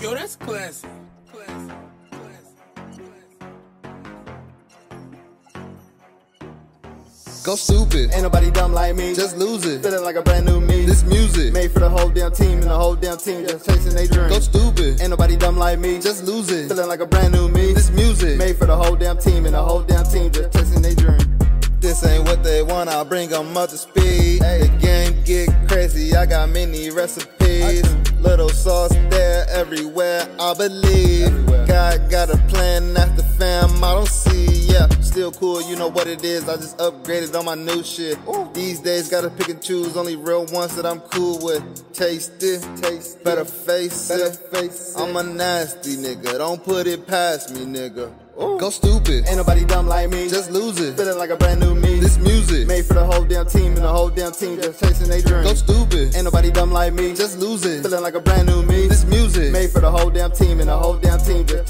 Yo, that's classy. Classy. Go stupid. Ain't nobody dumb like me. Just lose it. Feeling like a brand new me. This music. Made for the whole damn team and the whole damn team just chasing their dreams. Go stupid. Ain't nobody dumb like me. Just lose it. Feeling like a brand new me. This music. Made for the whole damn team and the whole damn team just chasing their dreams. This ain't what they want, I'll bring them up to speed. The game get crazy, I got many recipes. Little sauce there everywhere, I believe. Everywhere. God got a plan, that's the fam, I don't see. Yeah, still cool, you know what it is. I just upgraded on my new shit. These days, gotta pick and choose, only real ones that I'm cool with. Taste it, Taste better it. face Better it. face it. I'm a nasty nigga, don't put it past me, nigga. Go stupid, Ain't nobody dumb like me. just lose Made for the whole damn team and the whole damn team just chasing their dreams. go stupid, Ain't nobody dumb like me. just lose it. feeling like a brand new me. This music, Made for the whole damn team and the whole damn team just